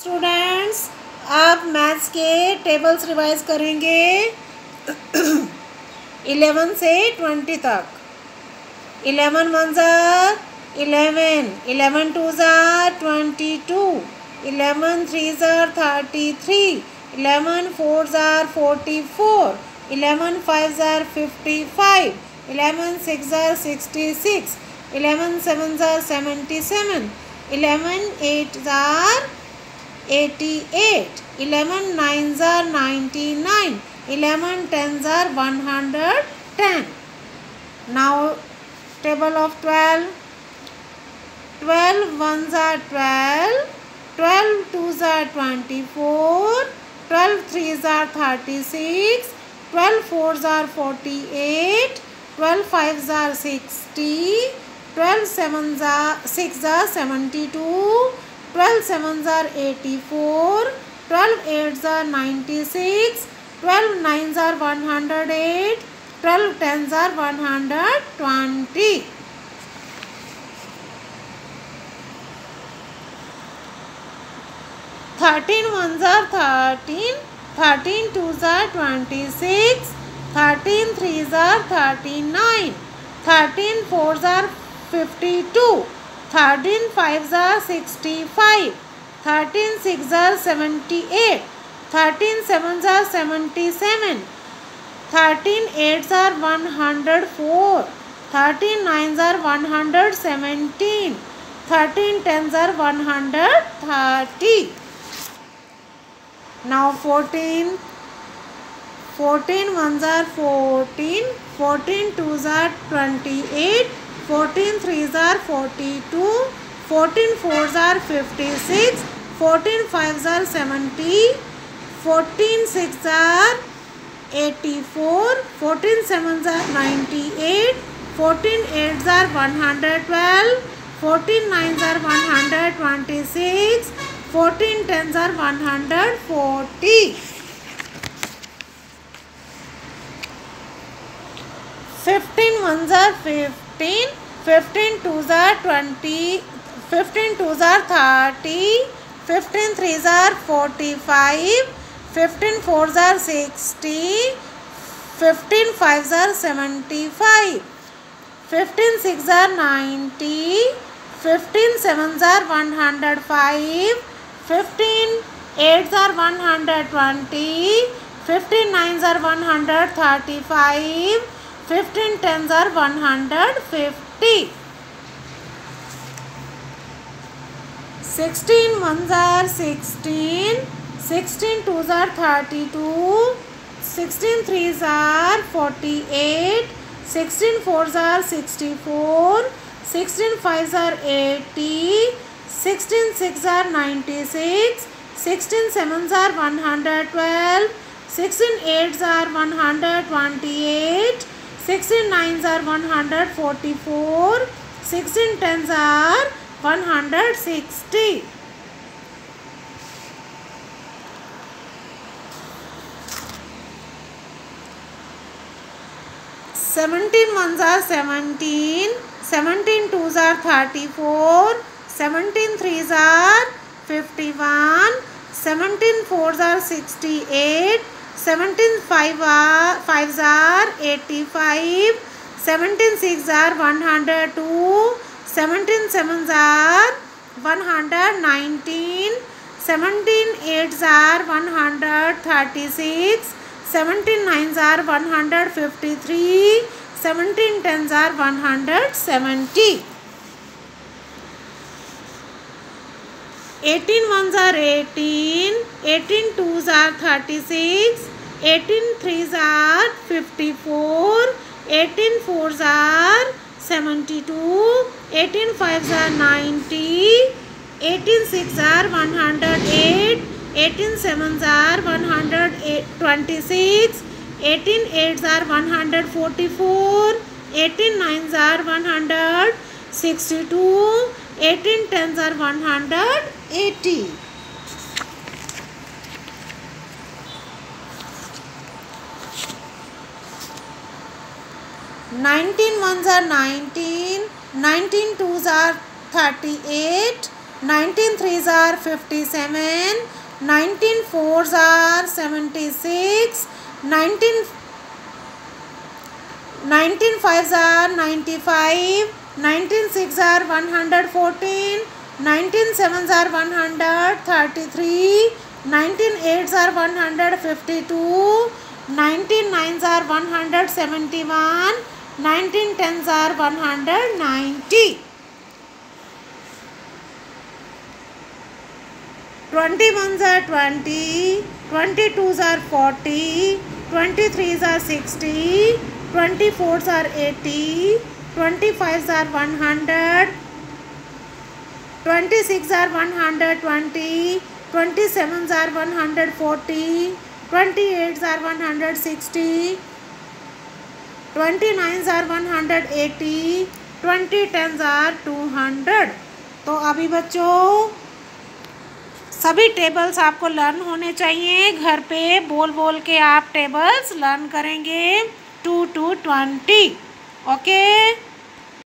Students आप maths के tables revise करेंगे इलेवन से ट्वेंटी तक। Eleven one are eleven eleven two are twenty two eleven three are thirty three eleven four are forty four eleven five are fifty five eleven six are sixty six eleven seven are seventy seven eleven eight are 88 11 9s are 99 11 10s are 110 now table of 12 12 1s are 12 12 2s are 24 12 3s are 36 12 4s are 48 12 5s are 60 12 7s are 6 are 72 12 sevens are 84 12 eights are 96 12 nines are 108 12 tens are 120 13 ones are 13 13 twos are 26 13 threes are 39 13 fours are 52 13 5s are 65 13 6s are 78 13 7s are 77 13 8s are 104 13 9s are 117 13 10s are 130 now 14 14 ones are 14 14 twos are 28 14 threes are 42 14 fours are 56 14 fives are 70 14 six are 84 14 sevens are 98 14 eights are 112 14 nines are 126 14 tens are 140 15 ones are 15 15 twos are 20 15 twos are 30 15 threes are 45 15 fours are 60 15 fives are 75 15 six are 90 15 sevens are 105 15 eights are 120 15 nines are 135 15 tens are 150 16 ones are 16 16 twos are 32 16 threes are 48 16 fours are 64 16 fives are 80 16 six are 96 16 sevens are 112 16 eights are 128 16 nines are 144 16 tens are 160 17 ones are 17 17 twos are 34 17 threes are 51 17 fours are 68 17 five are, fives are 85 17 six are 102 17 sevens are 119 17 eights are 136 17 nines are 153 17 tens are 170 18 ones are 18 18 twos are 36 18 threes are 54 18 fours are 72 18 fives are 90 18 six are 108 18 sevens are 126 18 eights are 144 18 nines are 162 18 tens are 180 19 ones are 19, 19 twos are 38, 19 threes are 57, 19 fours are 76, 19 19 fives are 95, 19 six are 114, 19 sevens are 133, 19 eights are 152, 19 nines are 171, 19 tens are 190. 20 ones are 20, 22s are 40, 23s are 60, 24s are 80, 25s are 100, 26 are 120, 27s are 140, 28s are 160, twenty nine are one hundred eighty, twenty ten are two hundred. तो अभी बच्चों, सभी tables आपको learn होने चाहिए। घर पे बोल बोल के आप टेबल्स लर्न करेंगे। Two to twenty okay